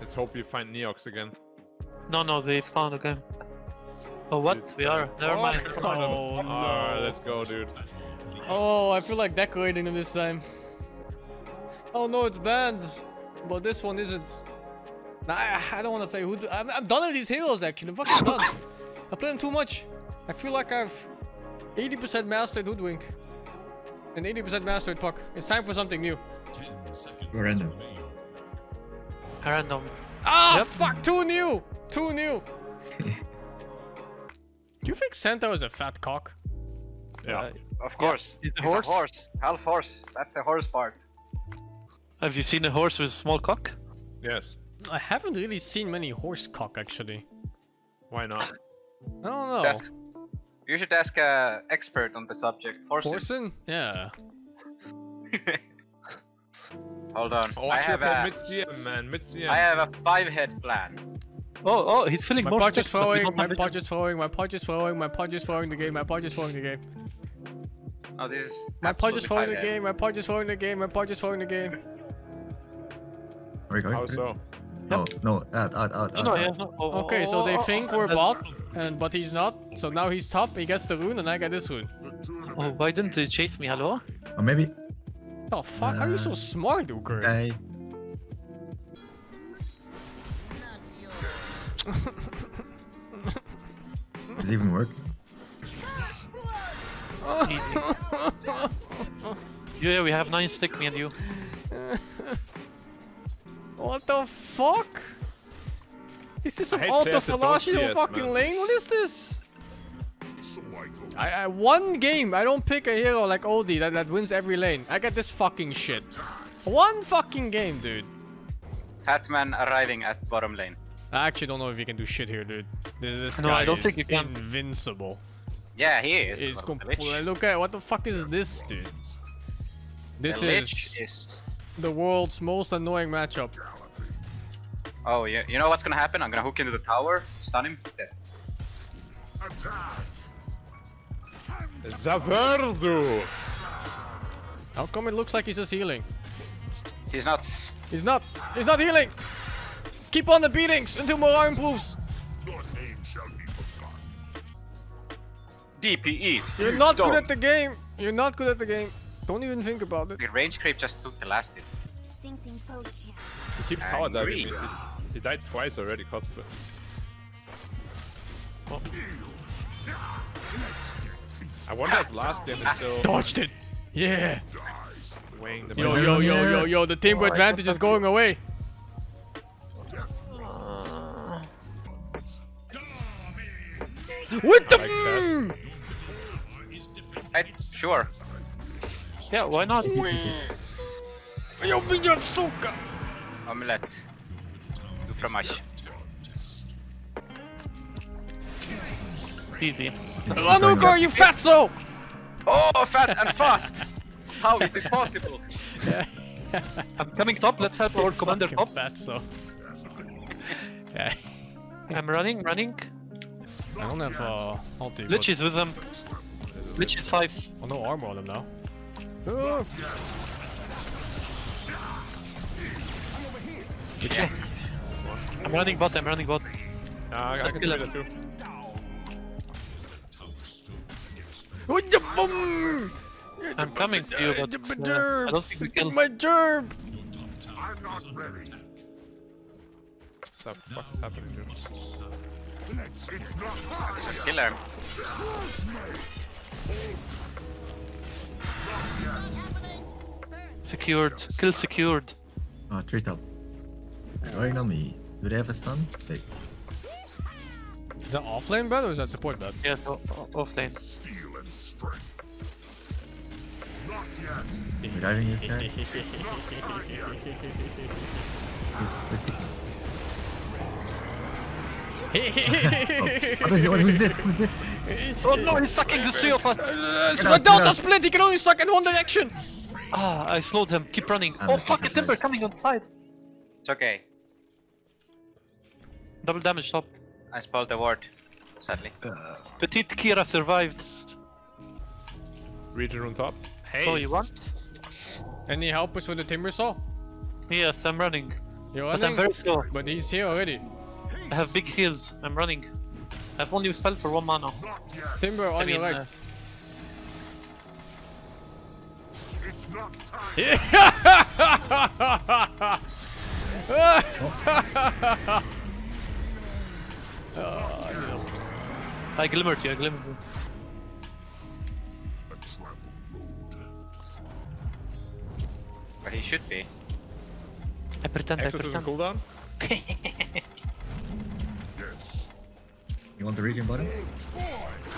Let's hope you find Neox again. No, no, they found a game. Oh, what? We are. Never Oh, mind. we found him. Oh, Alright, let's go, dude. Oh, I feel like decorating them this time. Oh no, it's banned. But this one isn't. Nah, I, I don't want to play Hood. I'm, I'm done with these heroes actually. I'm fucking done. I play them too much. I feel like I've 80% mastered Hoodwink. And 80% mastered Puck. It's time for something new. Go random. Random. Ah, Yep. fuck! Too new! Too new! Do you think Santa is a fat cock? Yeah. Of course. He's a He's horse? a horse. Half horse. That's the horse part. Have you seen a horse with a small cock? Yes. I haven't really seen many horse cock actually. Why not? I don't know. Ask, you should ask a expert on the subject. Horses. Horsen? Yeah. Hold on. Oh, I I have have a. mid CM, man. Mid CM. I have a five-head plan. Oh, oh, he's feeling My more punch is sticks, but we throwing, my have punch is throwing, my punch is throwing, my punch is throwing the game, my punch is throwing the game. Oh, this is. My punch is absolutely throwing the game, my punch is throwing the game, my punch is throwing the game. Are we going? How so? No, no, out, out, out, No, out. no, out. he has no. Oh, Okay, oh, so they oh, think oh, we're that's- bot, and but he's not. So now he's top, he gets the rune, and I get this rune. Oh, why didn't they chase me? Hello? Or maybe Oh fuck, how are you so Uh, smart, Uker? guy. Does it even work? Easy. yeah, we have nine stick, me and you. What the fuck? Is this some hate auto players that don't Fallacio see us, fucking man. lane? What is this? I, I one game, I don't pick a hero like Odie that, that wins every lane. I get this fucking shit. One fucking game, dude. Hatman arriving at bottom lane. I actually don't know if you can do shit here, dude. This, this No, guy I don't is think you can. invincible. Yeah, he is. It's but the complete. Look at what the fuck is this, dude? This the is Lich is. The world's most annoying matchup. Oh, yeah. you know what's gonna happen? I'm gonna hook into the tower, stun him, he's dead. Zaverdu! How come it looks like he's just healing? He's not. He's not. He's not healing. Keep on the beatings until morale improves. DP eat. You're you not dog. good at the game. You're not good at the game. Don't even think about it. The range creep just took the last hit. Sing Sing Po Chan. He keeps tower diving. He, he died twice already, cosplay. Oh. I wonder if last game is still Dodged it. Yeah. weighing the Yo, match. yo, yo, yo, yo. The tempo oh, advantage is going away. Uh, with the. Like. Mm. I, sure. Yeah, why not? Yo, Miyatsuka. Omelette. Du fromage. Easy. Ranuka, you fatso! Oh, fat and fast! How is it possible? I'm coming top. Let's help our commander top. fatso. Yeah. I'm running, running. I don't have uh, ulti. Lich is with them. Lich is five. Oh, no armor on him now. Oh. I'm running bot. I'm running bot. Uh, I, I can kill do him. that too. What the boom? I'm coming to you, but uh, I don't think we kill. My gerb! What the fuck is happening, dude? Just kill him. Secured. Kill secured. Ah, oh, three top. Going on me. Do they have a stun? They, Is that offlane bed or is that support bed? Yes, o- o- off lane. we're diving this guy. He's, he's sticking. What is, what is this? What is this? Oh no, he's sucking the three of us! It's Get my delta split, he can only suck in one direction! Ah, I slowed him. Keep running. I'm oh fuck, a timber place. coming on the side. It's okay. Double damage top. I spoiled the ward. sadly. Petite Kira survived. Regen on top. Hey. Oh, you want? Any helpers with the Timbersaw? Yes, I'm running. You're But running? I'm very slow. But he's here already. I have big heals. I'm running. I've only spell for one mana. Timber on I mean, your leg. uh, I glimmered you, I glimmered you. But he should be. I pretend, I Exorcism pretend. cooldown. You want the regen bottom?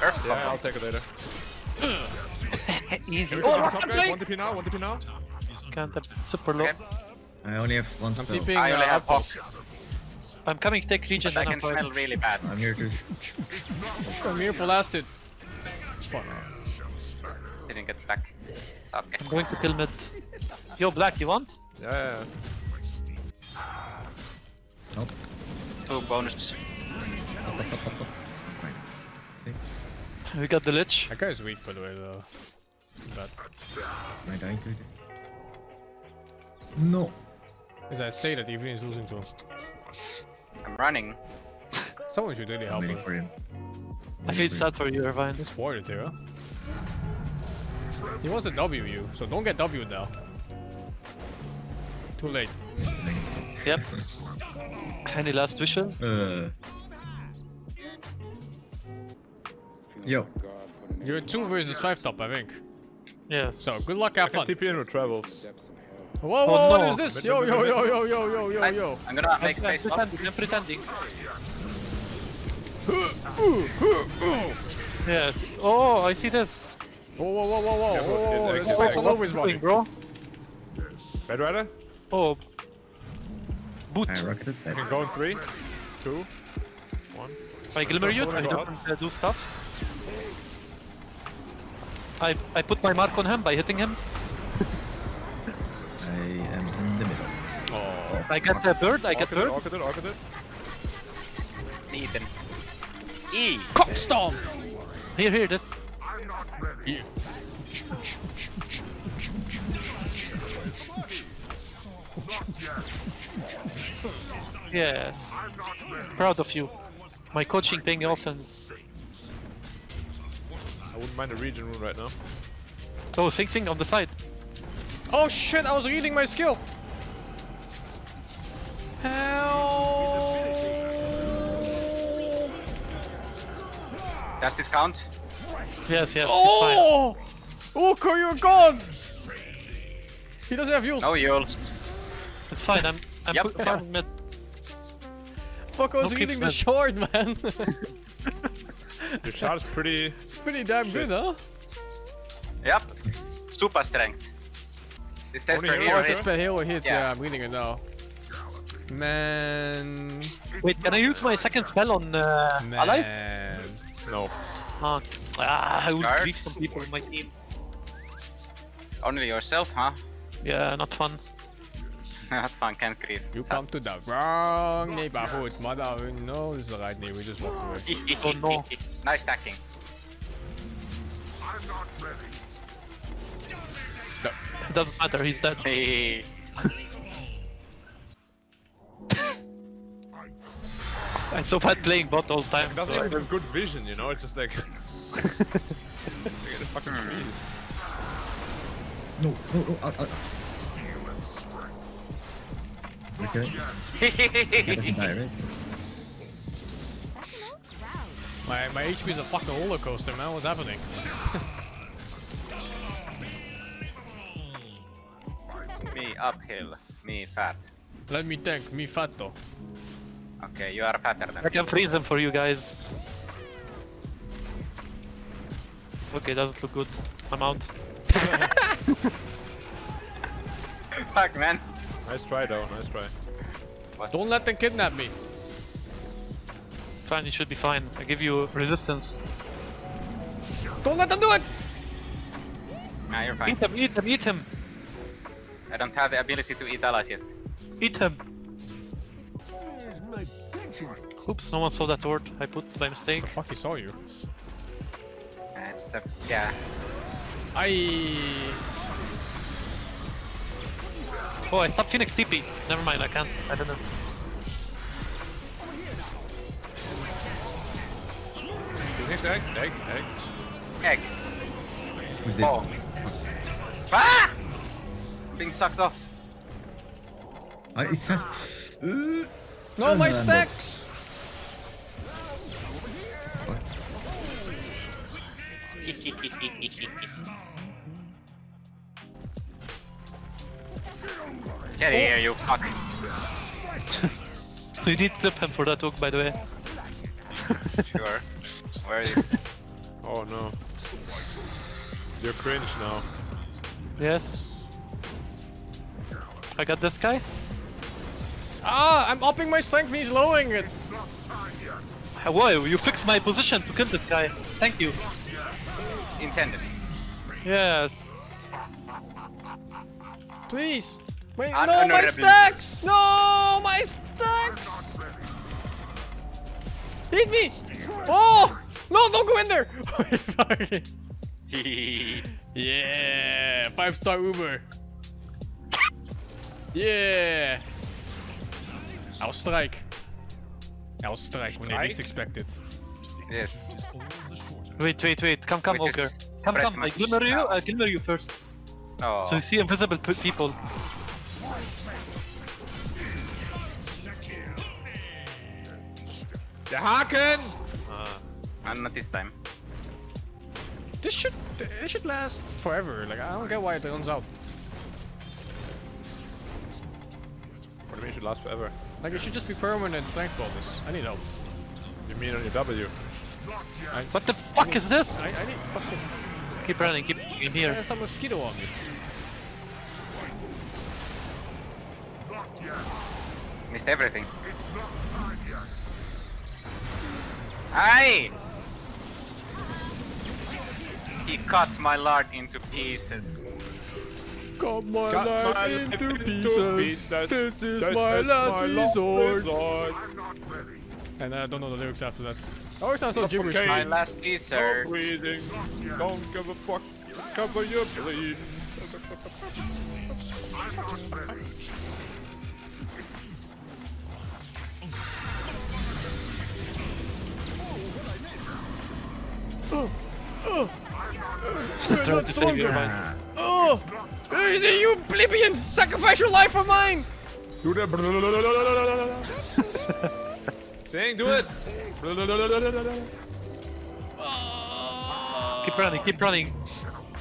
Earth Yeah, I'll take it later. Easy. Everything Oh, on top, I'm guys. One TP now. One TP now. Can't, I'm super low. Okay. I only have one I'm spell. TPing I only uh, have outpost. I'm coming, take regen But I can I'm smell really bad. I'm here too. I'm here for last hit. It's. Didn't get stuck. Okay. I'm going to kill mid. Yo, Black, you want? Yeah, yeah. yeah. Nope. Two bonuses. We got the Lich. That guy's weak, by the way, though. But Am I dying to it? No. as I say that, Evelyn is losing to him. I'm running. Someone should really I'm help waiting him. for him. I feel sad for you, Irvine. This warrior there. He wants to W you, so don't get W now. Too late. Yep. Any last wishes? Uh. Yo. You're two versus five top, I think. Yes. So good luck, have fun. TP in with travels. Whoa, whoa, Oh, what no. is this? Yo, yo, yo, yo, yo, yo, yo, yo. I'm gonna make space pretending, I'm pretending. yes. Oh, I see this. Whoa, whoa, whoa, whoa, whoa, Yeah, but whoa, whoa, it's there's all over his body. bro. Red Rider. Oh. Boot. I rocketed I back. can go three, two, one. I glimmer you, I don't do stuff. I I put my mark on him by hitting him. I am in the middle. Oh, I get a bird, I get Orchid it, bird. orchid it, orchid it. Ethan. E. cockstomp! Here, here, this. Yes. Proud of you. My coaching paying off and I wouldn't mind a regen rune right now. oh Sing Sing on the side. Oh shit, I was reading my skill! Help! Does this count? Yes, yes, Oh! Uko, you're god! He doesn't have heals. No Yule. it's fine. It's. I'm I'm Yep. put- farming mid. Fuck, I was No reading the keeps short, man. Your shot is pretty. Pretty damn good, huh? Yep. Super strength. It says Only per hero Oh, hero it's a hit. spell hero hit, yeah. Yeah. I'm reading it now. Man. Wait, can I use my second spell on uh, allies? No. Ah, ah, I would Guard. grief some people in my team. Only yourself, huh? Yeah, not fun. Not fun, can't grieve. You come to the wrong neighborhood, mother. No, this is the right neighborhood. We just walked away. Oh, no. nice stacking. It doesn't matter. He's dead. Hey. I'm so bad playing bot all the time. It doesn't so- even have good vision, you know? It's just like. Hmm. Look at the fucking hmm. trees. No, no, no. Out, out. Okay. That die, right? My, my HP is a fucking roller coaster, man. What's happening? me uphill. Me fat. Let me think. Me fatto. Okay, you are fatter than I can freeze them for you guys. Okay, doesn't look good. I'm out. Fuck, man. Nice try, though. Nice try. Was- Don't let them kidnap me. Fine, you should be fine. I give you resistance. Don't let them do it! Nah, you're fine. Eat him, eat him, eat him! I don't have the ability to eat allies yet. Eat him! Oops, no one saw that word I put by mistake. The Fuck, he saw you. That's the yeah. I. Oh, I stopped Phoenix TP. Never mind, I can't. I didn't. Phoenix egg, egg, egg. Egg. Who's this? Oh. Ah! Being sucked off. Ah, he's fast. Uh, No, my Uh, stacks! Get here, you fuck. You need to tip him for that hook, by the way. Sure. Where are you? Oh no. You're cringe now. Yes. I got this guy. Ah, I'm upping my strength and he's lowering it. Whoa, you fixed my position to kill this guy. Thank you. Intended. Yes. Please. Wait, Ah, no, no, no, my no, stacks! No, my stacks! Hit me! Oh! No, don't go in there! Yeah, five star Uber. Yeah. I'll strike. I'll strike when they least expect it. yes. Wait, wait, wait. Come, come, Wait, Ogre. Come, come. I glimmer you. I glimmer you first. Oh. So you see invisible people. Der Haken! Uh, and not this time. This should this should last forever. Like I don't get why it runs out. What do you mean it should last forever? Like it should just be permanent strength bonus. I need help. You mean on your W? What the fuck is this? I, I need fucking. Keep running. Keep keep I here. have some mosquito on me. Missed everything. Aye! He cut my lard into pieces. Cut my Cut life my into life into pieces. pieces. This is This my is last my resort. resort. And I don't know the lyrics after that. Oh, it sounds so gibberish. Okay. My man. last Stop dessert. breathing. Don't give a fuck. Cover your bleed. You're Trying not to save your mind. Oh! Is it you plebeians? Sacrifice your life for mine! Do the. Sing, do it. Keep running. Keep running.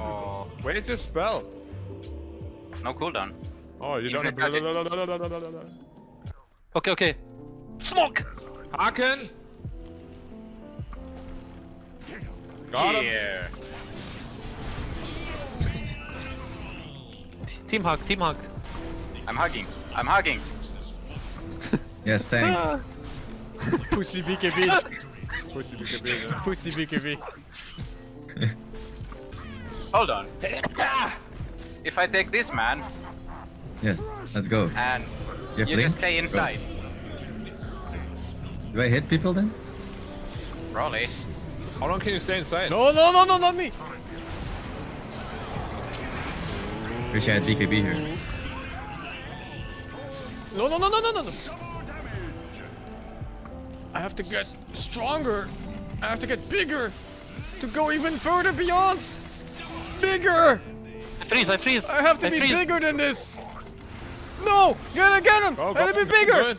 Oh, Where is your spell? no cooldown. Oh, you don't have. Okay, okay. Smoke. Haken! Got him. Yeah. Team hug. Team hug. I'm hugging. I'm hugging. Yes, thanks. Ah. Pussy BKB. Pussy BKB, yeah. Pussy BKB. Hold on. if I take this man Yes, let's go. and You you just stay Go. inside, Do I hit people then? Rolly. How long can you stay inside? No, no, no, no, not me! Wish I had BKB here. No, no, no, no, no, no, no! I have to get stronger! I have to get bigger! To go even further beyond! Bigger! I freeze. I freeze. I have to I be freeze. bigger than this! No! Get him, get him! Go, I go. have to be bigger!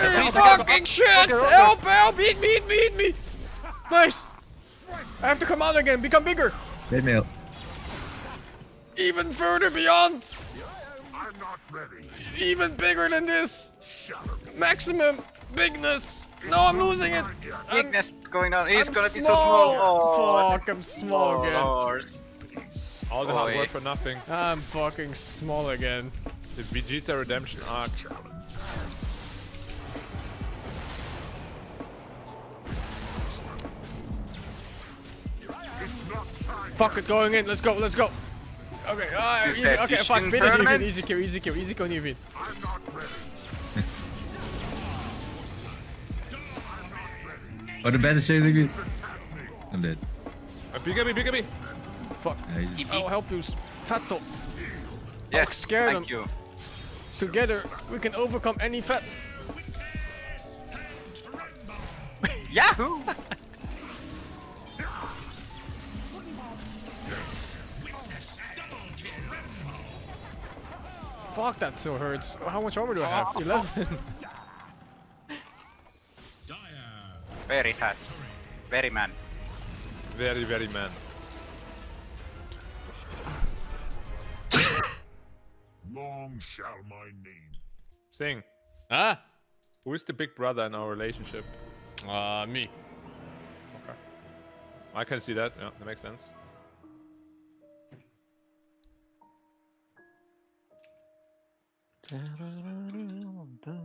Hey, fucking shit! Okay, okay. Help, help! Eat me, eat me, eat me! Nice! I have to come out again, become bigger! Red mail. Even further beyond! I'm not ready. Even bigger than this! Maximum bigness! No, I'm losing it! I'm, Bigness going on. He's I'm gonna be so small. small. Oh, Fuck, I'm oh, small again. Lord. All the hard work for nothing. I'm fucking small again. The Vegeta redemption arc. Fuck it, going in. Let's go, let's go. Okay, ah, easy, okay, fuck. Bin it, tournament? easy kill, easy kill, easy kill, Yuvin. Oh, the bat is chasing me. I'm dead. Uh, BKB, BKB. Fuck. Yeah, he's- I'll help you, Fatto. Yes, scared thank him. you. Together, we can overcome any fat. Yahoo! Fuck, that still hurts. How much armor do I have? 11. Very fat. Very man. Very, very man. Long shall my name. Sing. ah? Who is the big brother in our relationship? Uh, me. Okay. I can see that. Yeah, that makes sense. Da-da-da-da-da.